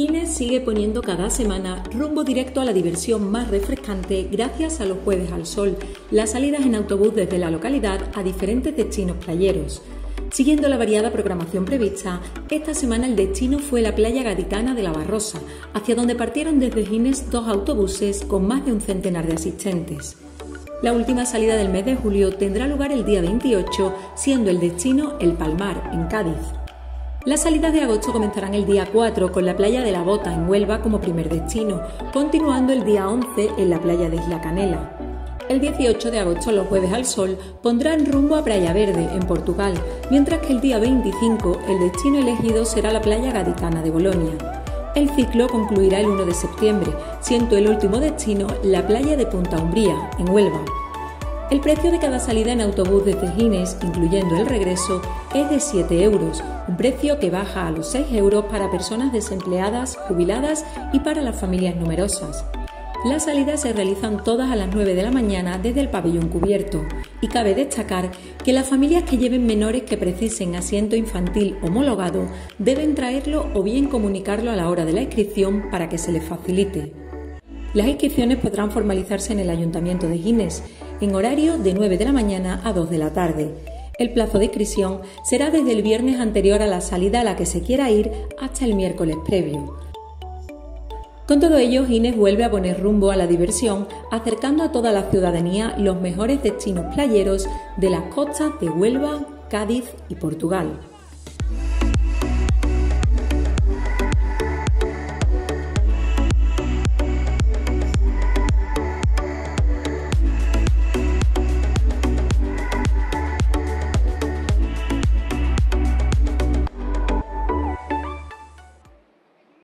Gines sigue poniendo cada semana rumbo directo a la diversión más refrescante gracias a los jueves al sol, las salidas en autobús desde la localidad a diferentes destinos playeros. Siguiendo la variada programación prevista, esta semana el destino fue la playa gaditana de la Barrosa, hacia donde partieron desde Gines dos autobuses con más de un centenar de asistentes. La última salida del mes de julio tendrá lugar el día 28, siendo el destino El Palmar, en Cádiz. Las salidas de agosto comenzarán el día 4 con la playa de la Bota en Huelva como primer destino, continuando el día 11 en la playa de Isla Canela. El 18 de agosto los jueves al sol pondrán rumbo a Playa Verde, en Portugal, mientras que el día 25 el destino elegido será la playa gaditana de Bolonia. El ciclo concluirá el 1 de septiembre, siendo el último destino la playa de Punta Umbría, en Huelva. El precio de cada salida en autobús desde Gines, incluyendo el regreso, es de 7 euros, un precio que baja a los 6 euros para personas desempleadas, jubiladas y para las familias numerosas. Las salidas se realizan todas a las 9 de la mañana desde el pabellón cubierto y cabe destacar que las familias que lleven menores que precisen asiento infantil homologado deben traerlo o bien comunicarlo a la hora de la inscripción para que se les facilite. Las inscripciones podrán formalizarse en el Ayuntamiento de Gines en horario de 9 de la mañana a 2 de la tarde. El plazo de inscripción será desde el viernes anterior a la salida a la que se quiera ir hasta el miércoles previo. Con todo ello, Gines vuelve a poner rumbo a la diversión, acercando a toda la ciudadanía los mejores destinos playeros de las costas de Huelva, Cádiz y Portugal.